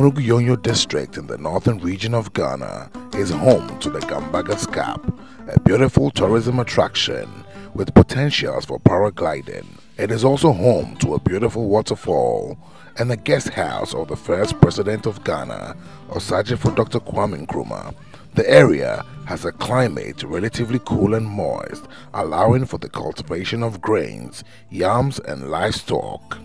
Amruguyonyo district in the northern region of Ghana is home to the Gambaga Scarp, a beautiful tourism attraction with potentials for paragliding. It is also home to a beautiful waterfall and the guest house of the first president of Ghana, Osagyefo Dr. Kwame Nkrumah. The area has a climate relatively cool and moist, allowing for the cultivation of grains, yams and livestock.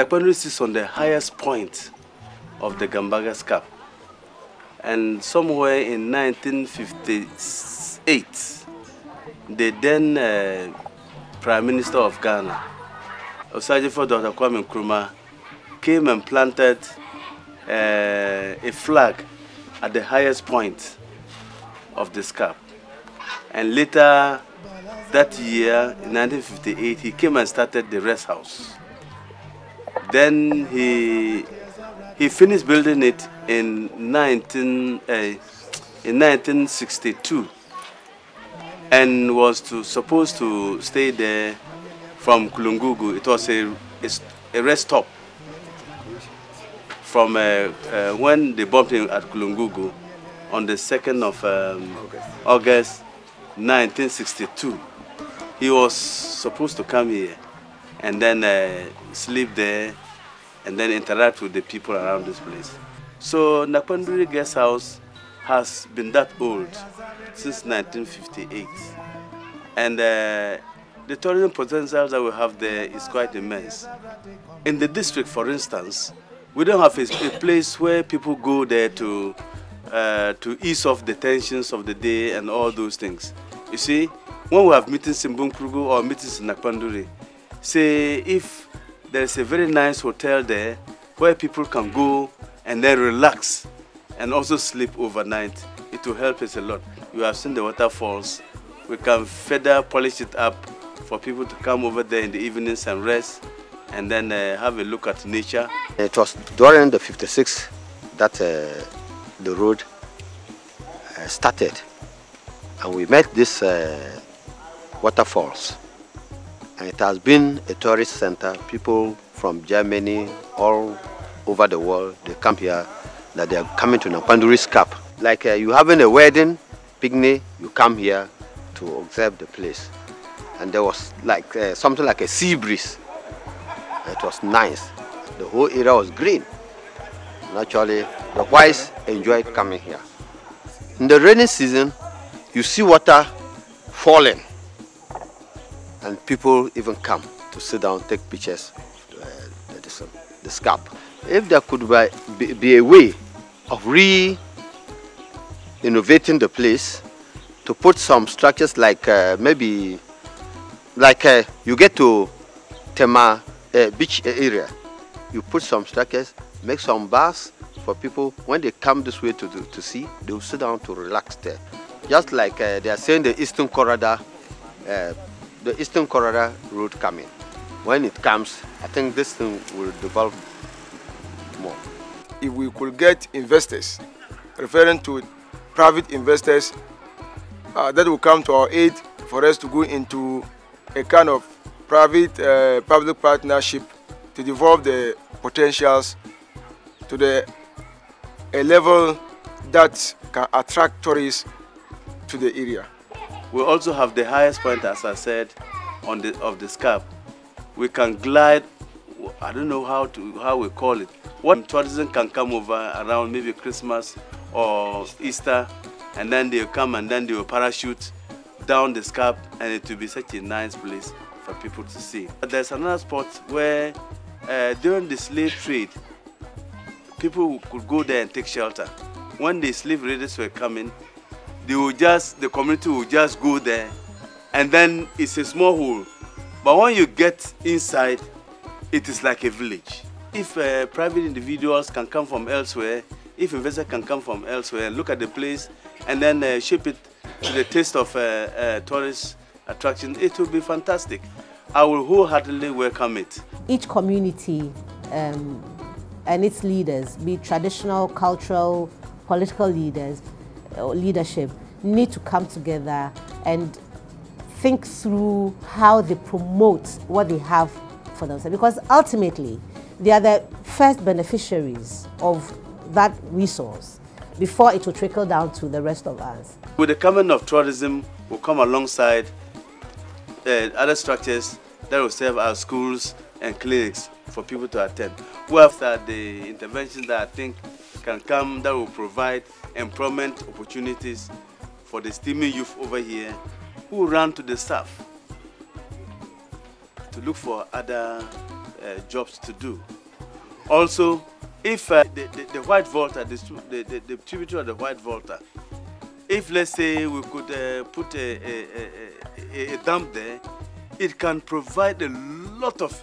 Nakpanduri sits on the highest point of the Gambaga Scarp. And somewhere in 1958, the then uh, Prime Minister of Ghana, Osagyefo Dr. Kwame Nkrumah, came and planted uh, a flag at the highest point of the scarp. And later that year, in 1958, he came and started the rest house. Then he he finished building it in 19 uh, in 1962 and was to supposed to stay there from Kulungugu. It was a, a, rest stop from uh, uh, when they bombed him at Kulungugu on the 2nd of um, August 1962. He was supposed to come here and then uh, sleep there and then interact with the people around this place. So Nakpanduri Guest House has been that old since 1958. And uh, the tourism potential that we have there is quite immense. In the district, for instance, we don't have a, a place where people go there to, uh, to ease off the tensions of the day and all those things. You see, when we have meetings in Bunkpurugu or meetings in Nakpanduri, say if there's a very nice hotel there where people can go and then relax and also sleep overnight. It will help us a lot. You have seen the waterfalls. We can further polish it up for people to come over there in the evenings and rest and then uh, have a look at nature. It was during the 56 that uh, the road uh, started and we met these uh, waterfalls and it has been a tourist center. People from Germany, all over the world, they come here, that they are coming to Nakpanduri's Scarp. Like uh, you having a wedding, picnic, you come here to observe the place. And there was like uh, something like a sea breeze. It was nice. The whole area was green. Naturally, the whites enjoyed coming here. In the rainy season, you see water falling and people even come to sit down, take pictures of uh, the, the scarp. If there could be, be a way of re-innovating the place to put some structures like uh, maybe, like uh, you get to Tema uh, beach area, you put some structures, make some bars for people, when they come this way to, to, to see, they will sit down to relax there. Just like uh, they are saying the Eastern Corridor uh, the Eastern Corridor route coming. When it comes, I think this thing will develop more. If we could get investors, referring to private investors, uh, that will come to our aid for us to go into a kind of private uh, public partnership to develop the potentials to the a level that can attract tourists to the area. We also have the highest point, as I said, on the of the scarp. We can glide. I don't know how to how we call it. One tourism can come over around maybe Christmas or Easter, and then they'll come and then they will parachute down the scarp, and it will be such a nice place for people to see. But there's another spot where uh, during the slave trade, people could go there and take shelter. When the slave raiders were coming, they will just the community will just go there. And then it's a small hole. But when you get inside it is like a village. If uh, private individuals can come from elsewhere if investors can come from elsewhere and look at the place and then uh, shape it to the taste of uh, uh, tourist attraction it will be fantastic. I will wholeheartedly welcome it. Each community um, and its leaders be traditional cultural political leaders leadership need to come together and think through how they promote what they have for themselves because ultimately they are the first beneficiaries of that resource before it will trickle down to the rest of us. With the coming of tourism will come alongside uh, other structures that will serve our schools and clinics for people to attend. We have the interventions that I think can come that will provide employment opportunities for the steaming youth over here who run to the south to look for other uh, jobs to do. Also, if uh, the, the, the, White Volta, the, the, the, tributary of the White Volta, if let's say we could uh, put a, a, a, a, dam there, it can provide a lot of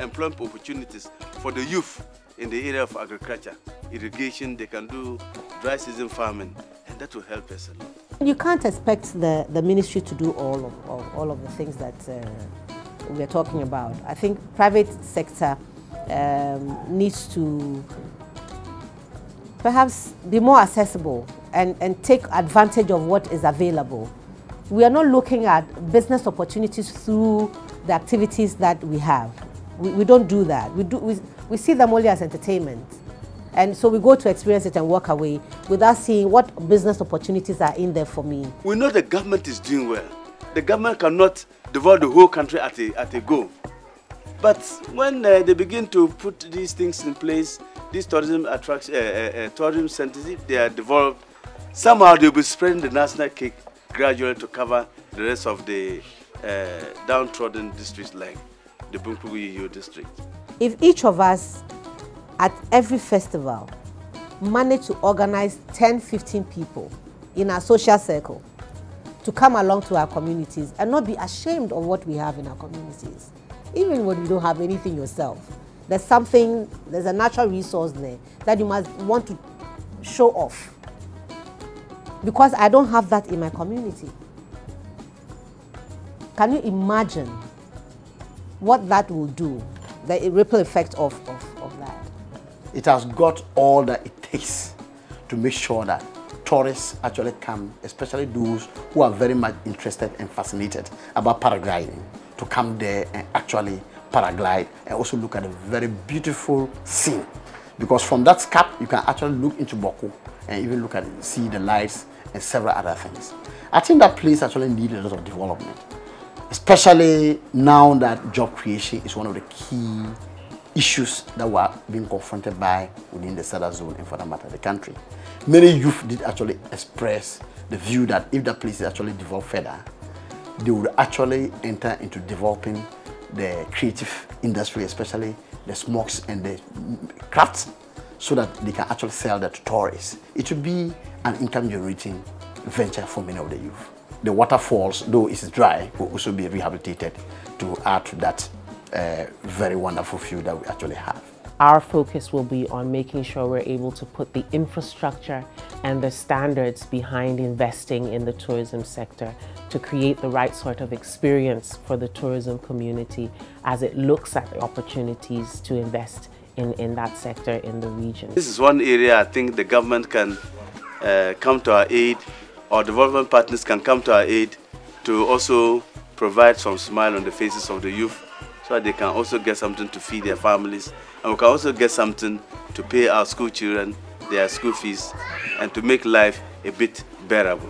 employment opportunities for the youth in the area of agriculture, irrigation, they can do dry season farming, and that will help us a lot. You can't expect the, the ministry to do all of, of all of the things that uh, we're talking about. I think private sector um, needs to perhaps be more accessible and, and take advantage of what is available. We are not looking at business opportunities through the activities that we have. We, we don't do that. We, do, we, we see them only as entertainment. And so we go to experience it and walk away without seeing what business opportunities are in there for me. We know the government is doing well. The government cannot develop the whole country at a, at a go. But when uh, they begin to put these things in place, these tourism attractions, uh, uh, uh, tourism centers, if they are developed, somehow they'll be spreading the national cake gradually to cover the rest of the uh, downtrodden districts like the Bunkpurugu district. If each of us at every festival manage to organize 10, 15 people in our social circle to come along to our communities and not be ashamed of what we have in our communities, even when you don't have anything yourself. There's something, there's a natural resource there that you must want to show off. Because I don't have that in my community. Can you imagine what that will do, the ripple effect of? It has got all that it takes to make sure that tourists actually come, especially those who are very much interested and fascinated about paragliding, to come there and actually paraglide and also look at a very beautiful scene. Because from that scarp, you can actually look into Bawku and even look at it, see the lights and several other things. I think that place actually needs a lot of development especially now that job creation is one of the key issues that we're being confronted by within the SADA zone and for that matter the country. Many youth did actually express the view that if that place is actually developed further, they would actually enter into developing the creative industry, especially the smokes and the crafts, so that they can actually sell that to tourists. It would be an income generating venture for many of the youth the waterfalls, though it's dry, will also be rehabilitated to add to that uh, very wonderful view that we actually have. Our focus will be on making sure we're able to put the infrastructure and the standards behind investing in the tourism sector to create the right sort of experience for the tourism community as it looks at the opportunities to invest in, in that sector in the region. This is one area I think the government can uh, come to our aid our development partners can come to our aid to also provide some smile on the faces of the youth so that they can also get something to feed their families and we can also get something to pay our school children their school fees and to make life a bit bearable.